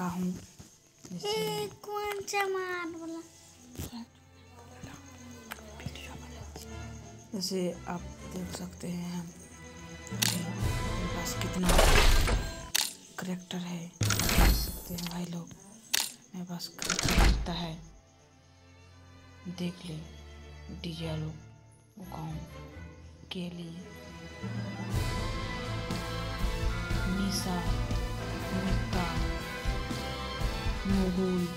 का हूँ। कौन सा मार बोला? जैसे आप देख सकते हैं हम मेरे पास कितना करेक्टर है। देख सकते हैं भाई लोग मेरे पास करेक्टर कितना है। देख ले डीजे लोग गाँव के लिए मीसा मित्ता Muhun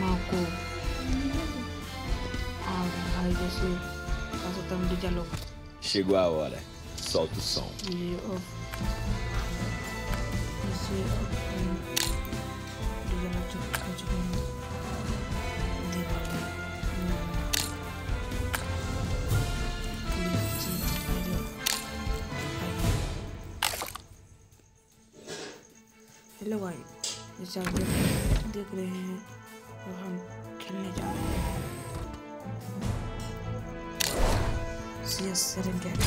Mako Arraiga-se ah, tá Nós estamos do diálogo Chegou a hora, solta o som. E, oh, hello जैसे आप देख देख रहे हैं और हम खेलने जा रहे हैं। सी एस रैंकेड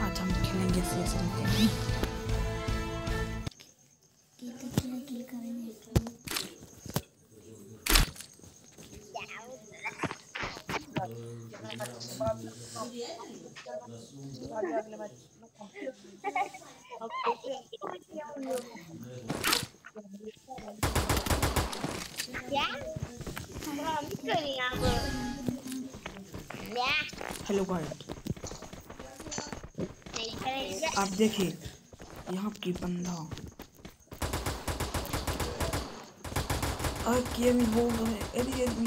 आज हम खेलेंगे सी एस हेलो आप देखिए यहाँ की बंदा। अरे हैं। अरे मी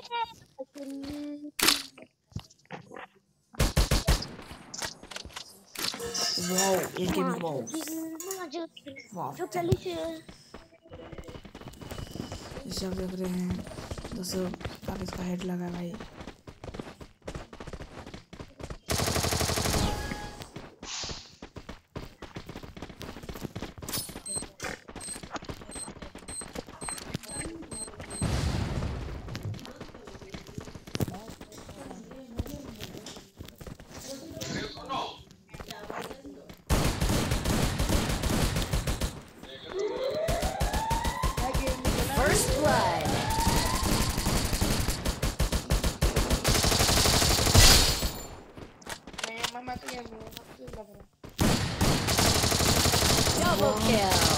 Maju kali sih. जैसे आप देख रहे हैं दोस्तों सौ इसका हेड लगा भाई। Double kill.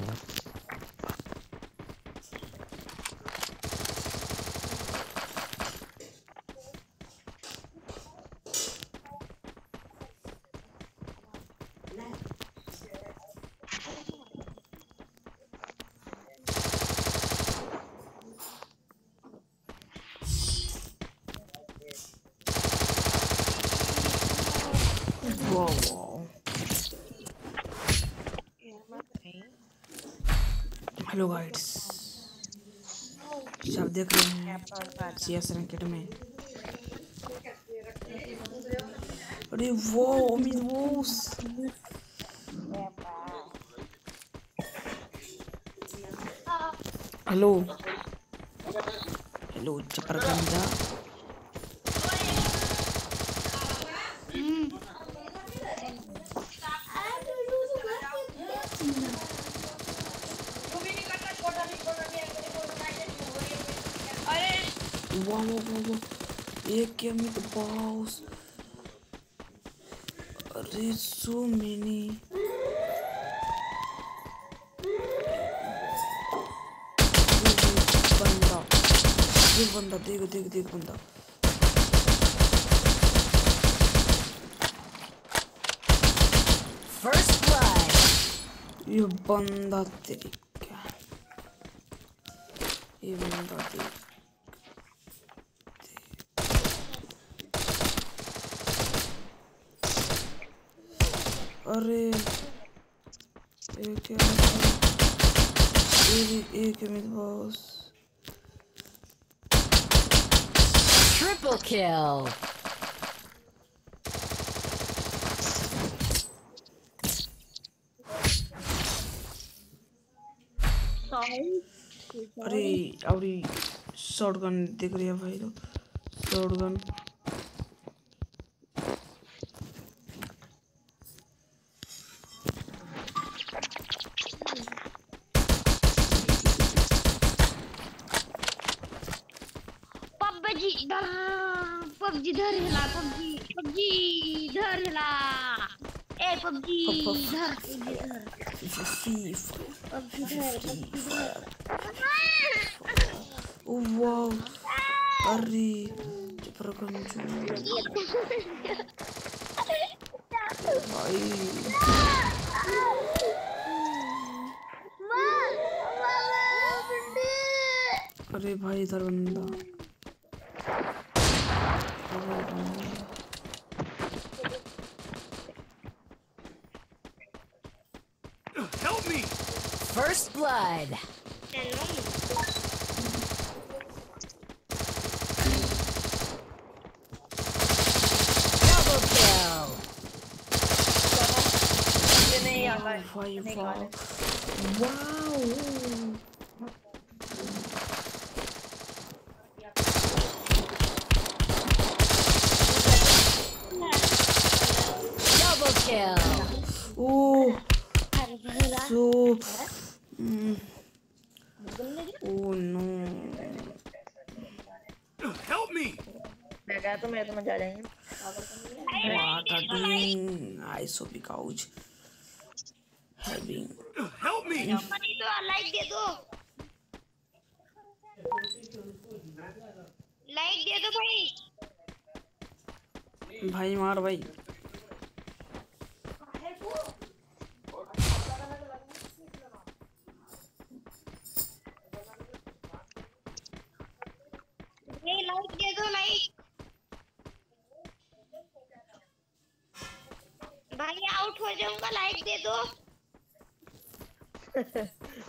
Wow hello guys सब देख रहे हैं सी एस रैंकेट में। अरे वो अमित वो हेलो हेलो चपरगंजा give me the balls. There's so many. देख बंदा देख देख देख बंदा first blood. ये बंदा तेरी क्या ये बंदा अरे एक है मेरे पास। Triple kill. अरे अरे शॉटगन दिख रही है भाई तो शॉटगन पबजी पबजी धर हेला पबजी पबजी धर हेला ए पबजी धर पबजी धर पबजी धर पबजी धर वाह अरे चिपरगंजू भाई अरे भाई इधर बंदा First blood. Double kill. Before. Wow. Double kill. Ooh. So. Mm. Oh no. Help me! मैं कहा तो मेरे तो मज़ा आ जाएँगे What are doing? I so big couch. Having. Help me! मनी तो लाइक दे दो लाइक दे दो भाई भाई मार भाई आउट लाइक दे दो।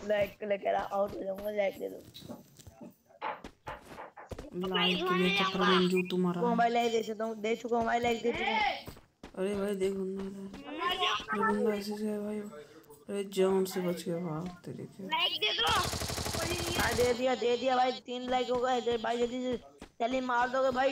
लाइक लेकर आउट हो जाऊँगा लाइक दे दो। लाइक के लिए चक्कर में जो तुम्हारा। मोबाइल लाइक दे चुका हूँ दे चुका हूँ मोबाइल लाइक दे चुका हूँ। अरे भाई देख इधर। बंदा ऐसे से भाई। अरे जान से बच के भाग तेरे के। लाइक दे दो। हाँ दे दिया दे दिया भाई तीन लाइक हो गए दे भाई जल्दी से चलिए मार दोगे भाई।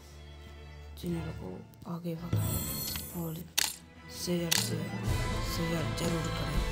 चैनल को आगे बढ़ाए और शेयर से शेयर जरूर करें